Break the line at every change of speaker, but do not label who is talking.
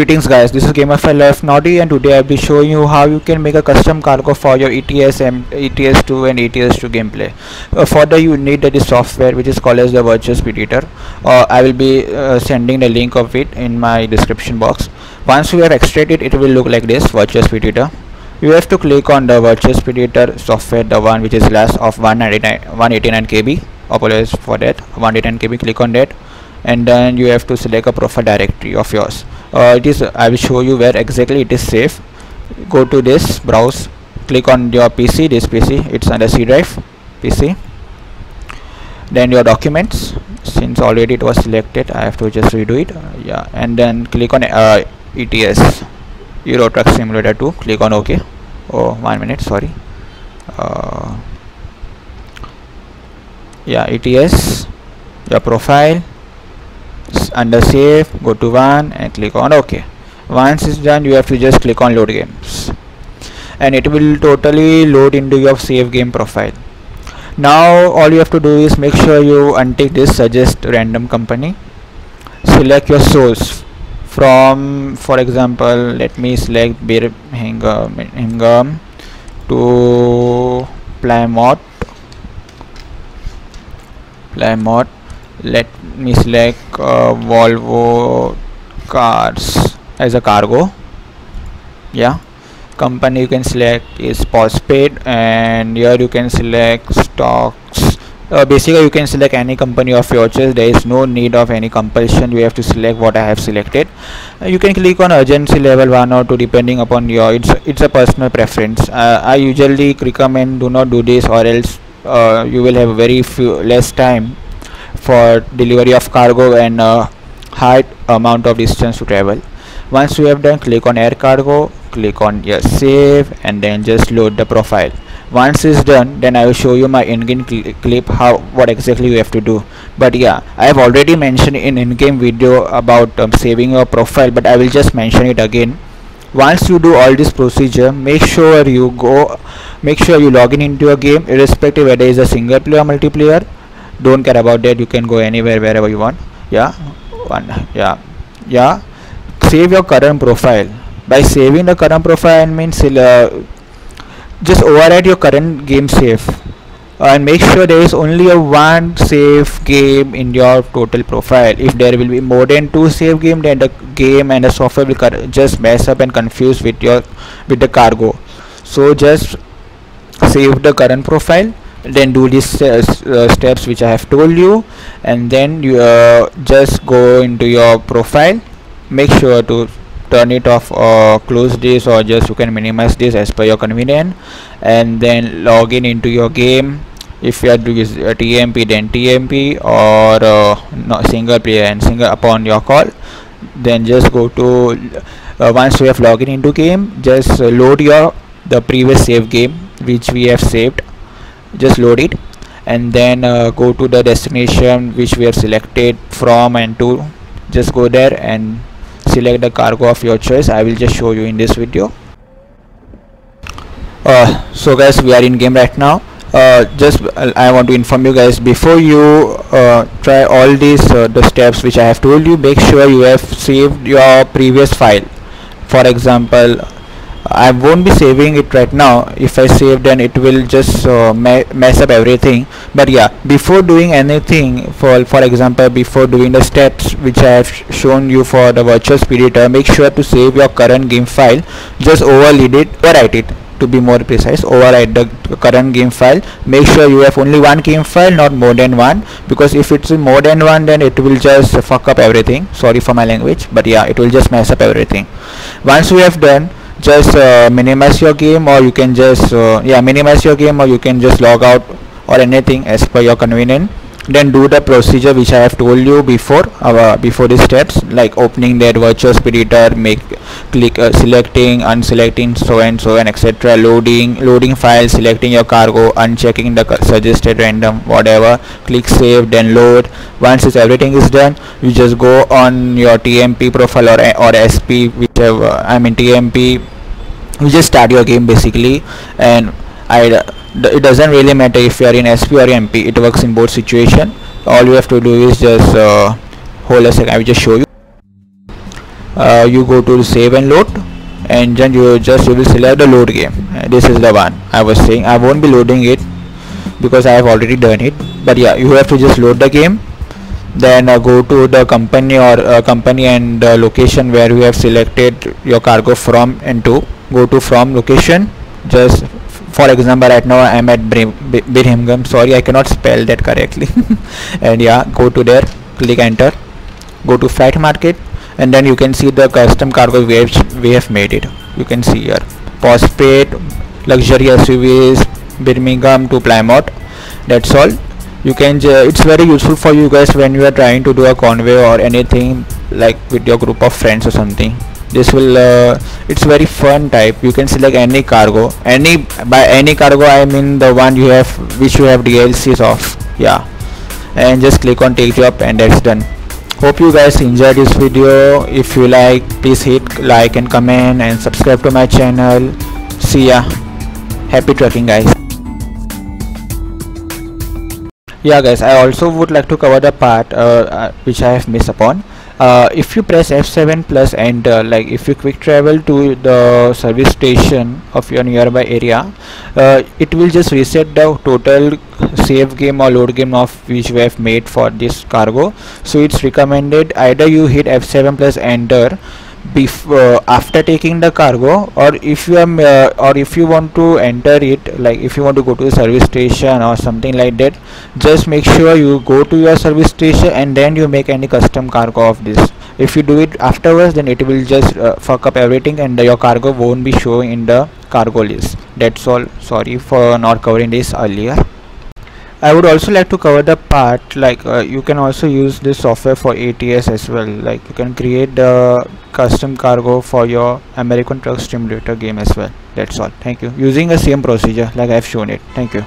Greetings guys, this is Gamer4Life Nody and today I'll be showing you how you can make a custom cargo for your ETS and ETS2 and ETS2 gameplay. Uh, for that you need this software which is called as the Virtual Speditor. Uh, I will be uh, sending the link of it in my description box. Once you have extracted it, will look like this Virtual Speditor. You have to click on the Virtual Speditor software, the one which is less of 199, 189 KB. Apologize for that, 189 KB. Click on that and then you have to select a profile directory of yours uh, it is I will show you where exactly it is safe. Go to this browse click on your PC this PC it's under C drive PC then your documents since already it was selected I have to just redo it uh, yeah and then click on uh, ETS Euro Truck Simulator 2 click on OK oh one minute sorry. Uh, yeah ETS your profile under save go to one and click on ok once it's done you have to just click on load games. And it will totally load into your save game profile. Now all you have to do is make sure you untick this suggest random company. Select your source from for example let me select Birmingham to Plymouth. Plymouth let me select uh, Volvo cars as a cargo. Yeah. Company you can select is Posped and here you can select stocks. Uh, basically you can select any company of your choice. There is no need of any compulsion. You have to select what i have selected. Uh, you can click on urgency level 1 or 2 depending upon your it's it's a personal preference. Uh, i usually recommend do not do this or else uh, you will have very few less time for delivery of cargo and uh, high amount of distance to travel. Once you have done click on air cargo click on yes save and then just load the profile. Once it's done then i will show you my in-game cl clip how what exactly you have to do. But yeah i have already mentioned in in-game video about um, saving your profile but i will just mention it again. Once you do all this procedure make sure you go make sure you log in into your game irrespective whether it's a single player or multiplayer don't care about that. You can go anywhere wherever you want. Yeah? One yeah. Yeah? Save your current profile. By saving the current profile means uh, just override your current game save. And make sure there is only a one save game in your total profile. If there will be more than two save game then the game and the software will just mess up and confuse with your with the cargo. So just save the current profile then do these uh, steps which I have told you and then you uh, just go into your profile. Make sure to turn it off or close this or just you can minimize this as per your convenience. And then log in into your game. If you are doing TMP then TMP or uh, not single player and single upon your call. Then just go to uh, once you have logged in into game just uh, load your the previous save game which we have saved just load it and then uh, go to the destination which we have selected from and to. Just go there and select the cargo of your choice. I will just show you in this video. Uh, so guys we are in game right now. Uh, just uh, I want to inform you guys before you uh, try all these uh, the steps which I have told you make sure you have saved your previous file. For example I won't be saving it right now. If I save then it will just uh, me mess up everything. But yeah before doing anything for for example before doing the steps which I have sh shown you for the virtual speditor make sure to save your current game file. Just override it overwrite it to be more precise. Override the current game file. Make sure you have only one game file not more than one. Because if it's more than one then it will just fuck up everything. Sorry for my language but yeah it will just mess up everything. Once we have done just uh, minimize your game or you can just uh, yeah minimize your game or you can just log out or anything as per your convenience then do the procedure which I have told you before uh, before the steps like opening that virtual speditor make click uh, selecting unselecting so and so and etc loading loading file selecting your cargo unchecking the suggested random whatever click save then load. Once it's everything is done you just go on your TMP profile or, or SP whichever I mean TMP you just start your game basically. And I it doesn't really matter if you are in SP or MP it works in both situation. All you have to do is just uh, hold a second. I will just show you. Uh, you go to save and load. And then you just you will select the load game. Uh, this is the one I was saying. I won't be loading it because I have already done it. But yeah you have to just load the game. Then uh, go to the company or uh, company and uh, location where you have selected your cargo from and to. Go to from location. Just for example right now i'm at birmingham. Sorry i cannot spell that correctly. And yeah go to there click enter go to freight market and then you can see the custom cargo which we have made it. You can see here Posped luxury SUVs Birmingham to Plymouth. That's all. You can it's very useful for you guys when you are trying to do a convoy or anything like with your group of friends or something this will uh, it's very fun type. You can select any cargo. Any by any cargo i mean the one you have which you have dlcs of yeah. And just click on take job and that's done. Hope you guys enjoyed this video. If you like please hit like and comment and subscribe to my channel. See ya. Happy trucking guys. Yeah guys i also would like to cover the part uh, uh, which i have missed upon uh, if you press F7 plus enter like if you quick travel to the service station of your nearby area uh, it will just reset the total save game or load game of which we have made for this cargo. So it's recommended either you hit F7 plus enter before after taking the cargo or if you are uh, or if you want to enter it like if you want to go to the service station or something like that just make sure you go to your service station and then you make any custom cargo of this. If you do it afterwards then it will just uh, fuck up everything and your cargo won't be shown in the cargo list. That's all. Sorry for not covering this earlier I would also like to cover the part like uh, you can also use this software for ATS as well. Like you can create the custom cargo for your American Truck Simulator game as well. That's all. Thank you. Using the same procedure like I've shown it. Thank you